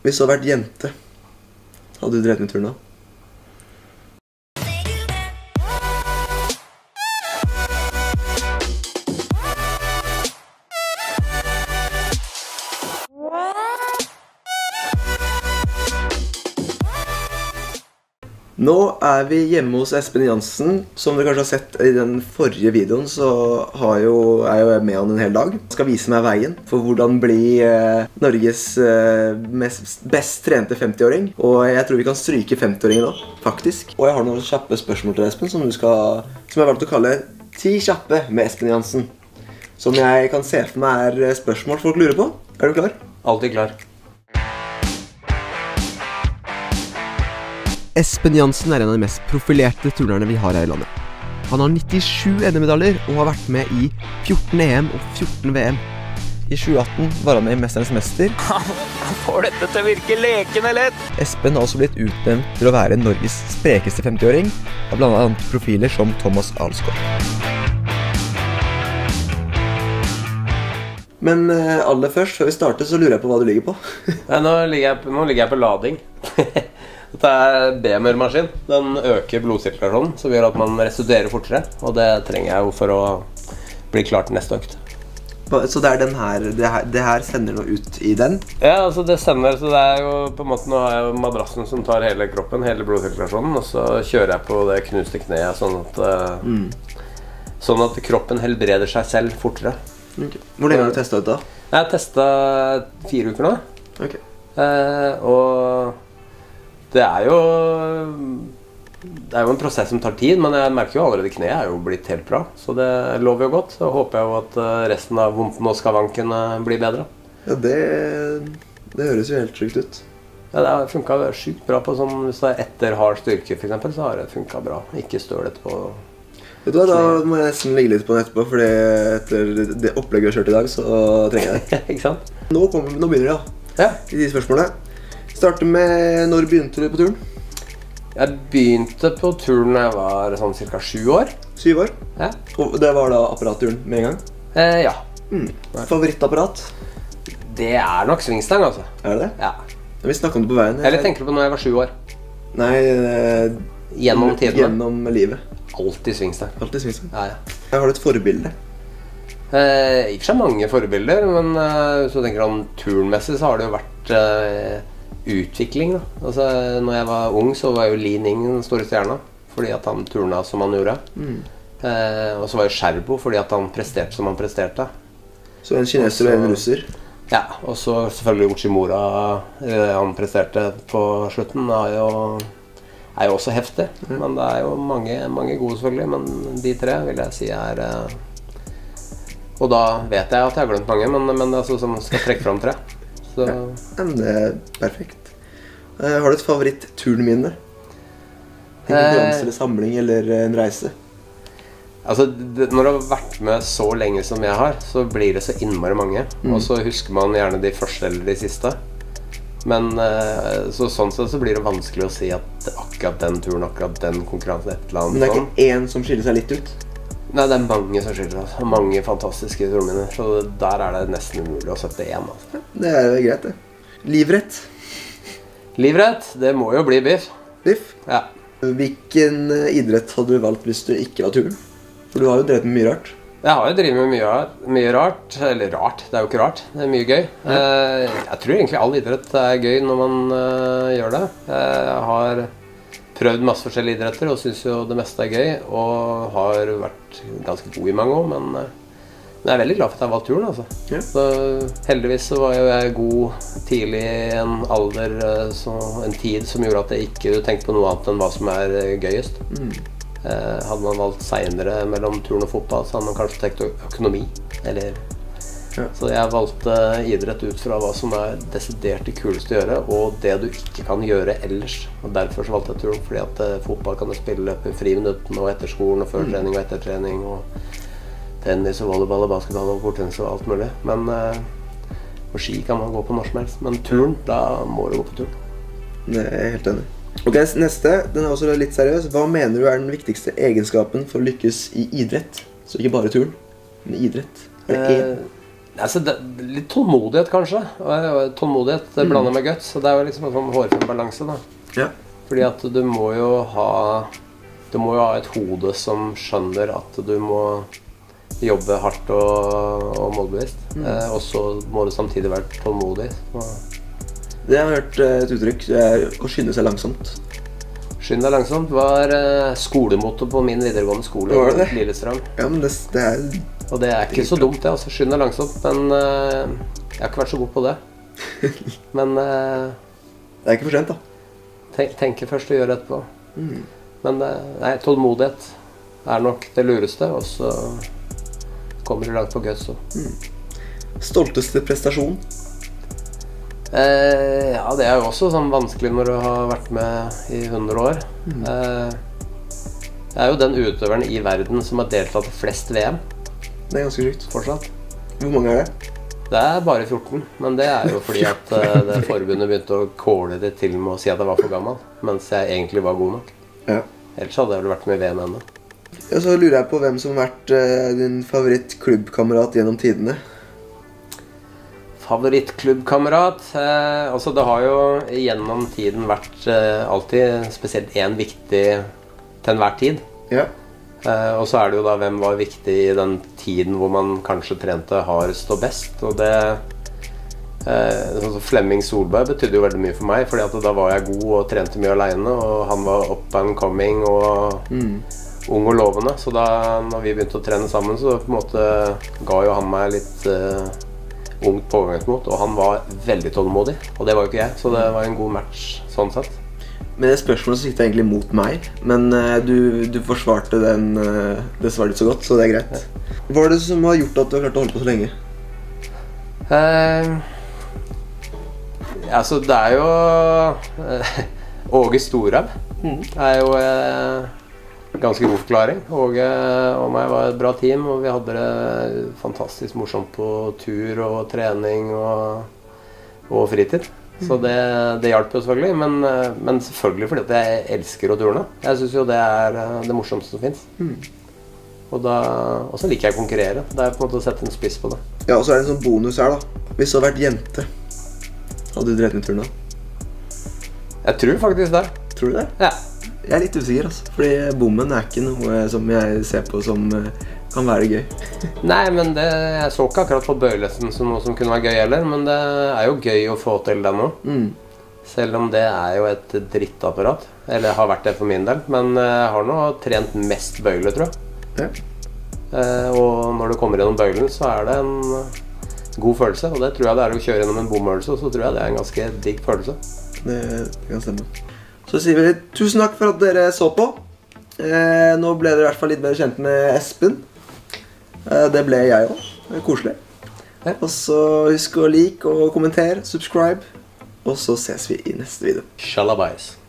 Hvis du hadde vært jente, hadde du drevet med turn da? Nå er vi hjemme hos Espen Jansen. Som dere kanskje har sett i den forrige videoen, så jo, er jo jeg med han en hel dag. Han skal vise meg veien for hvordan bli eh, Norges eh, mest, best trente 50-åring. Og jeg tror vi kan stryke 50-åringen nå, faktisk. Og jeg har noen kjappe spørsmål til Espen som, skal, som jeg har valgt å kalle Ti kjappe med Espen Jansen. Som jeg kan se for meg er spørsmål folk lurer på. Er du klar? Alltid klar. Espen Jansen er en av de mest profilerte turnerne vi har her i landet. Han har 97 NM-medaljer og har vært med i 14 EM og 14 VM. I 2018 var han med i 'Mesternes mester'. Han får dette til å virke lekende lett! Espen har også blitt utnevnt til å være Norges sprekeste 50-åring av bl.a. profiler som Thomas Alsgaard. Men eh, aller først, før vi starter, så lurer jeg på hva du ligger på. Nei, nå, ligger jeg, på- nå ligger jeg på lading. Dette er BMR-maskin. Den øker blodsirkulasjonen, som gjør at man restituerer fortere. Og det trenger jeg jo for å bli klar til neste økt. Så det er den her Det her, det her sender noe ut i den? Ja, altså det sender, så det er jo på en måte Nå har jeg madrassen som tar hele kroppen, hele blodsirkulasjonen, og så kjører jeg på det knuste kneet sånn at mm. Sånn at kroppen helbreder seg selv fortere. Okay. Hvor lenge har du testa ut da? Jeg har testa fire uker nå. Ok. Eh, og det er jo Det er jo en prosess som tar tid, men jeg merker jo allerede kneet er jo blitt helt bra. Så det lover jo godt. Så håper jeg jo at eh, resten av vondten og skavankene blir bedre. Ja, det, det høres jo helt sjukt ut. Ja, Det har funka sjukt bra på sånn Hvis det er etter hard styrke, eksempel, så har det funka bra. Ikke støl etterpå. Vet du hva, Da må jeg nesten ligge litt på den etterpå, Fordi etter det opplegget vi har kjørt i dag, så trenger jeg det. Ikke sant? Nå, kommer, nå begynner det, da. Ja. I de spørsmålene. Starter med når begynte du på turen? Jeg begynte på turen da jeg var sånn ca. sju år. Syv år. Ja. Og det var da apparatturen med en gang? Eh, ja. Mm. Favorittapparat? Det er nok svingstang, altså. Er det det? Ja. Vi snakka om det på veien. Eller tenker du på når jeg var sju år? Nei, eh, Gjennom tidene. Gjennom livet. Alltid svingstang. Alltid svingstang. Ja, ja. Jeg har et forbilde. Eh, I og for seg mange forbilder, men eh, hvis du tenker sånn turnmessig, så har det jo vært eh, utvikling. da. Altså, når jeg var ung, så var jo Li Ning den store stjerna. Fordi at han turna som han gjorde. Eh, og så var jo Skjerbo fordi at han presterte som han presterte. Så en kineser og en russer. Ja, Og så selvfølgelig Uchimura. Eh, han presterte på slutten. Er jo, er jo også heftig. Men det er jo mange, mange gode, selvfølgelig. Men de tre vil jeg si er eh, Og da vet jeg at jeg har glemt mange, men, men altså, som skal trekke fram tre. Så Ja, men det er perfekt. Eh, har du et favoritt-turnminne? En Eh. konkurranse eller samling eller en reise? Altså, det, Når du har vært med så lenge som jeg har, så blir det så innmari mange. Mm. Og så husker man gjerne de første eller de siste. Men eh, så, sånn sett så blir det vanskelig å si at akkurat den turen, akkurat den konkurransen, et eller Men det er sånn. ikke én som skiller seg litt ut? Nei, det er mange som skiller altså. Mange fantastiske trommene. Så der er det nesten umulig å sette én. Altså. Det er jo greit, det. Livrett. Livrett, det må jo bli biff. Biff. Ja. Hvilken eh, idrett hadde du valgt hvis du ikke var turn? For du har jo drevet med mye rart. Jeg har jo drevet med mye, rart- mye rart. Eller rart, det er jo ikke rart. Det er mye gøy. Ja. jeg tror egentlig all idrett er gøy når man eh, gjør det. Jeg har prøvd masse forskjellige idretter og syns jo det meste er gøy. Og har vært ganske god i mange år, men, eh, men jeg er veldig glad for at jeg har valgt turen. Altså. Ja. Så heldigvis så var jo jeg god tidlig i en alder, eh, så en tid som gjorde at jeg ikke tenkte på noe annet enn hva som er gøyest. gøyest. Eh, hadde man valgt seinere mellom turn og fotball, så hadde man kanskje tenkt økonomi. Eller. Så jeg valgte idrett ut fra hva som er desidert det kuleste å gjøre, og det du ikke kan gjøre ellers. Og Derfor så valgte jeg turn, fordi at eh, fotball kan du spille i friminuttene og etter skolen og før trening og etter trening. Og tennis og volleyball og basketball og bordtennis og alt mulig. Men eh, på ski kan man gå på når som helst. Men turn, da må du gå på turn. Det er jeg helt enig. Ok, Neste den er også litt seriøs. Hva mener du er den viktigste egenskapen for å lykkes i idrett? Så ikke bare turn, men idrett. Er det én? Eh, Altså, det, litt tålmodighet, kanskje. Tålmodighet det blander med guts. Så det er jo liksom en sånn hårfin balanse. da. Ja. Fordi at du må jo ha Du må jo ha et hode som skjønner at du må jobbe hardt og, og målbevisst. Eh, og så må du samtidig være tålmodig. Det har jeg hørt eh, et uttrykk. det Å skynde seg langsomt. Skynd deg langsomt var eh, skolemotto på min videregående skole. Var det det? Lillestrøm. Ja, men det, det er Og det er ikke så dumt, det. altså Skynd deg langsomt. Men uh, jeg har ikke vært så god på det. Men uh, Det er ikke for sent, da. tenk, tenke først og gjøre etterpå. Men uh, nei, tålmodighet er nok det lureste. Og så kommer du langt på guts Mm. Stolteste prestasjon. Eh, ja, det er jo også sånn vanskelig når du har vært med i 100 år. Eh, jeg er jo den utøveren i verden som har deltatt i flest VM Det er ganske sjukt. fortsatt. Hvor mange er det? Det er bare 14, men det er jo fordi at uh, det forbundet begynte å kåle det til med å si at jeg var for gammel, mens jeg egentlig var god nok. Ja. Ellers hadde jeg vel vært med i VM ennå. Og så lurer jeg på hvem som har vært uh, din favorittklubbkamerat gjennom tidene. Favorittklubbkamerat? Eh, altså det har jo gjennom tiden vært alltid spesielt én viktig til enhver tid. Ja. Eh, og så er det jo da hvem var viktig i den tiden hvor man kanskje trente hardest og best. Og det eh, sånn som Flemming Solberg betydde jo veldig mye for meg, Fordi at da var jeg god og trente mye aleine, og han var up and coming og ung og lovende. Så da når vi begynte å trene sammen, så på en måte ga jo han meg litt uh, ungt pågangsmot. Og han var veldig tålmodig, og det var jo ikke jeg, så det var en god match sånn sett. Men det spørsmålet sikta egentlig mot meg, men uh, du, du forsvarte den uh, det svaret så godt, så det er greit. Hva er det som har gjort at du har klart å holde på så lenge? Uh, altså, det er jo Åge Storhaug er jo ganske god forklaring. Åge og meg var et bra team, og vi hadde det fantastisk morsomt på tur og trening og, og fritid. Så det, det hjalp jo selvfølgelig, men, eh, men selvfølgelig fordi at jeg elsker å turne. Jeg syns jo det er eh, det morsomste som fins. Og, og så liker jeg å konkurrere. Det er på en måte å sette en spiss på det. Ja, og så er det en sånn bonus her, da. Hvis du hadde vært jente, hadde du drevet med turn da? Jeg tror faktisk det. Tror du det? Ja. Jeg er litt usikker, altså. Fordi bommen er ikke noe som jeg ser på som eh, kan være gøy. Nei, men det, jeg så ikke akkurat på bøylesen som noe som kunne være gøy heller. Men det er jo gøy å få til den nå. Mm. Selv om det er jo et drittapparat. Eller har vært det for min del. Men eh, jeg har nå trent mest bøyle, tror jeg. Ja. Eh, Og når du kommer gjennom bøylen, så er det en god følelse. Og det tror jeg det er å kjøre gjennom en bomøvelse. Og så tror jeg det er en ganske digg følelse. Det, det kan stemme. Så sier vi tusen takk for at dere så på. Eh, nå ble dere i hvert fall litt mer kjent med Espen. Eh, det ble jeg òg. Koselig. Og så husk å like og kommentere, subscribe. Og så ses vi i neste video. Shalabais.